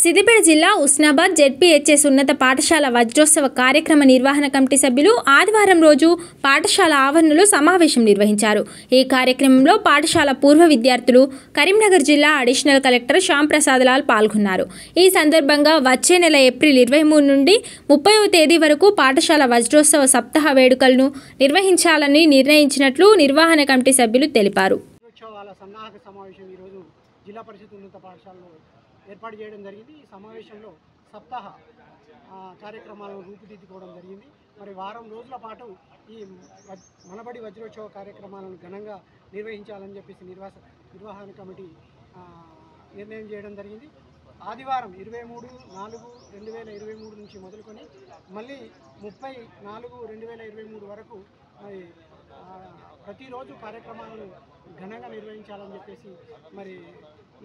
సిద్దిపేట జిల్లా ఉస్నాబాద్ జెడ్పీహెచ్ఎస్ ఉన్నత పాఠశాల వజ్రోత్సవ కార్యక్రమ నిర్వహణ కమిటీ సభ్యులు ఆదివారం రోజు పాఠశాల ఆవరణలో సమావేశం నిర్వహించారు. ఈ కార్యక్రమంలో పాఠశాల పూర్వ విద్యార్థులు కరీంనగర్ జిల్లా అడిషనల్ కలెక్టర్ శ్యామ్ ప్రసాద్ లాల్ పాల్గొన్నారు. ఈ సందర్భంగా వచ్చే నెల ఏప్రిల్ ఇరవై మూడు నుండి ముప్పైవ తేదీ వరకు పాఠశాల వజ్రోత్సవ సప్తాహ వేడుకలను నిర్వహించాలని నిర్ణయించినట్లు నిర్వహణ కమిటీ సభ్యులు తెలిపారు. సమావేశం జిల్లా పరిషత్ ఉన్నత పాఠశాలలో ఏర్పాటు చేయడం జరిగింది. ఈ సమావేశంలో సప్తాహ కార్యక్రమాలను రూపుదిద్దుకోవడం జరిగింది. మరి వారం రోజుల పాటు ఈ వజ్- మనబడి వజ్రోత్సవ కార్యక్రమాలను ఘనంగా నిర్వహించాలని చెప్పేసి నిర్వాస నిర్వహణ కమిటీ నిర్ణయం చేయడం జరిగింది. ఆదివారం ఇరవై మూడు నాలుగు రెండు వేల ఇరవై మూడు నుంచి మొదలుకొని మళ్ళీ ముప్పై నాలుగు రెండు వేల ఇరవై మూడు వరకు మరి ప్రతిరోజు కార్యక్రమాలను ఘనంగా నిర్వహించాలని చెప్పేసి మరి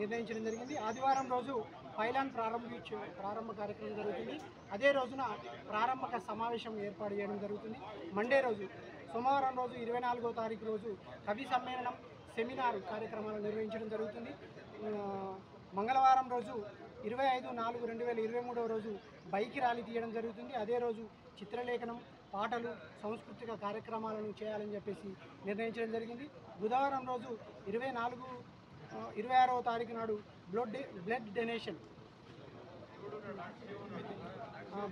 నిర్ణయించడం జరిగింది. ఆదివారం రోజు పైలాన్ ప్రారంభించ ప్రారంభ కార్యక్రమం జరుగుతుంది. అదే రోజున ప్రారంభక సమావేశం ఏర్పాటు చేయడం జరుగుతుంది. మండే రోజు సోమవారం రోజు ఇరవై నాలుగో తారీఖు రోజు కవి సమ్మేళనం సెమినార్ కార్యక్రమాలు నిర్వహించడం జరుగుతుంది. మంగళవారం రోజు ఇరవై ఐదు నాలుగు రెండు వేల ఇరవై మూడవ రోజు బైక్ ర్యాలీ తీయడం జరుగుతుంది. అదే రోజు చిత్రలేఖనం పాటలు సాంస్కృతిక కార్యక్రమాలను చేయాలని చెప్పేసి నిర్ణయించడం జరిగింది. బుధవారం రోజు ఇరవై నాలుగు ఇరవై ఆరవ తారీఖు నాడు బ్లడ్ బ్లడ్ డొనేషన్.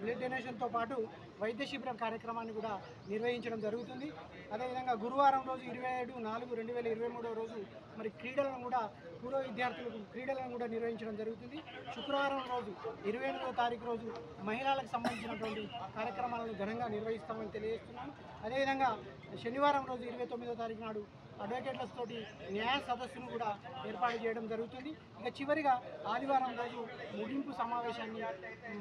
బ్లడ్ డొనేషన్తో పాటు వైద్య శిబిరం కార్యక్రమాన్ని కూడా నిర్వహించడం జరుగుతుంది. అదేవిధంగా గురువారం రోజు ఇరవై ఏడు నాలుగు రెండు వేల ఇరవై మూడవ రోజు మరి క్రీడలను కూడా పూర్వ విద్యార్థులకు క్రీడలను కూడా నిర్వహించడం జరుగుతుంది. శుక్రవారం రోజు ఇరవై ఎనిమిదవ తారీఖు రోజు మహిళలకు సంబంధించినటువంటి కార్యక్రమాలను ఘనంగా నిర్వహిస్తామని తెలియజేస్తున్నాను. అదేవిధంగా శనివారం రోజు ఇరవై తొమ్మిదో తారీఖు నాడు అడ్వకేట్లతోటి న్యాయ సదస్సును కూడా ఏర్పాటు చేయడం జరుగుతుంది. ఇక చివరిగా ఆదివారం రోజు ముగింపు సమావేశాన్ని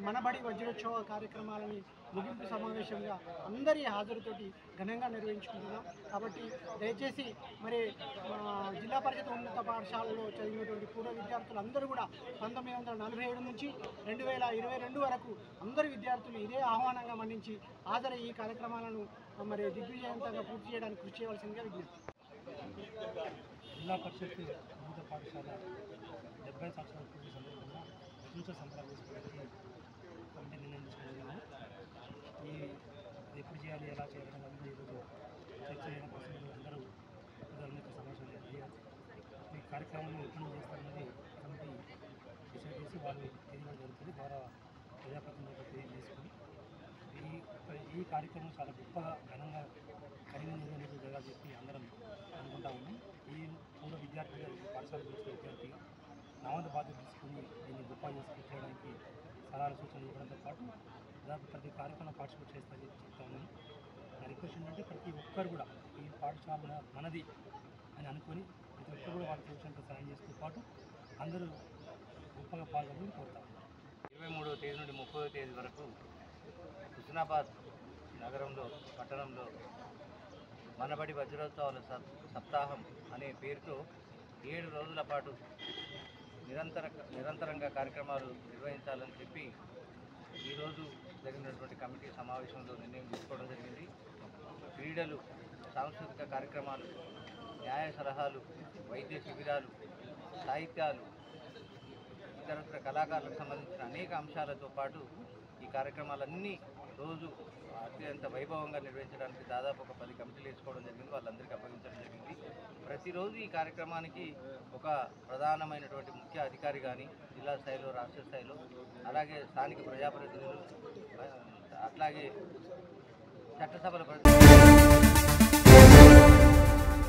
మనబడి వజ్రోత్సవ కార్యక్రమాలని ముగింపు సమావేశంగా అందరి హాజరుతోటి ఘనంగా నిర్వహించుకుంటున్నాం. కాబట్టి దయచేసి మరి జిల్లా పరిషత్ ఉన్నత పాఠశాలలో చదివినటువంటి పూర్వ విద్యార్థులు అందరూ కూడా పంతొమ్మిది వందల నలభై ఏడు నుంచి రెండు వేల ఇరవై రెండు వరకు అందరు విద్యార్థులు ఇదే ఆహ్వానంగా మన్నించి హాజరై ఈ కార్యక్రమాలను మరి దిగ్విజయంతంగా పూర్తి చేయడానికి కృషి చేయవలసిందిగా విజ్ఞప్తి జిల్లా పరిషత్ ఉన్నత పాఠశాల డెబ్బై సంవత్సరాల పూర్తి సందర్భంగా ప్రపంచ సంబరాలు చేసుకోవడానికి కమిటీ నిర్ణయం తీసుకున్నాము. ఈ ఎప్పుడు చేయాలి ఎలా చేయాలి అనేది ఈరోజు చర్చ చేయడం కోసం అందరూ ప్రజలందరికీ సమాచారం అయ్యారు ఈ కార్యక్రమాన్ని ఎప్పుడు చేస్తారనేది కమిటీ డిసైడ్ చేసి వాళ్ళు తెలియడం జరుగుతుంది. ద్వారా ప్రజాప్రతినిధులకు తెలియజేసుకుని ఈ ఈ కార్యక్రమం చాలా గొప్పగా ఘనంగా కరీంనగర్ అనేది జరగాలని చెప్పి అందరం విద్యార్థులు పాఠశాల చేసే విద్యార్థిగా బాధ్యత తీసుకుని దీన్ని గొప్ప చేసుకుని చేయడానికి సలహాలు సూచనలు ఇవ్వడంతో పాటు దాదాపు ప్రతి కార్యక్రమం పార్టిసిపేట్ చేస్తానని చెప్తా ఉన్నాను. నా రిక్వెస్ట్ ఏంటంటే ప్రతి ఒక్కరు కూడా ఈ పాఠశాల మనది అని అనుకొని ప్రతి ఒక్కరు కూడా వాళ్ళకి తోచినంత సాయం చేస్తూ పాటు అందరూ గొప్పగా పాల్గొని కోరుతాను ఇరవై మూడవ తేదీ నుండి ముప్పై తేదీ వరకు హుస్నాబాద్ నగరంలో పట్టణంలో మనబడి వజ్రోత్సవాల సప్- సప్తాహం అనే పేరుతో ఏడు రోజుల పాటు నిరంతర నిరంతరంగా కార్యక్రమాలు నిర్వహించాలని చెప్పి ఈరోజు జరిగినటువంటి కమిటీ సమావేశంలో నిర్ణయం తీసుకోవడం జరిగింది. క్రీడలు సాంస్కృతిక కార్యక్రమాలు న్యాయ సలహాలు వైద్య శిబిరాలు సాహిత్యాలు ఇతరత్ర కళాకారులకు సంబంధించిన అనేక అంశాలతో పాటు ఈ కార్యక్రమాలన్నీ రోజు అత్యంత వైభవంగా నిర్వహించడానికి దాదాపు ఒక పది కమిటీలు వేసుకోవడం జరిగింది. వాళ్ళందరికీ అప్పగించడం ప్రతిరోజు ఈ కార్యక్రమానికి ఒక ప్రధానమైనటువంటి ముఖ్య అధికారి కానీ జిల్లా స్థాయిలో రాష్ట్ర స్థాయిలో అలాగే స్థానిక ప్రజాప్రతినిధులు అట్లాగే చట్టసభల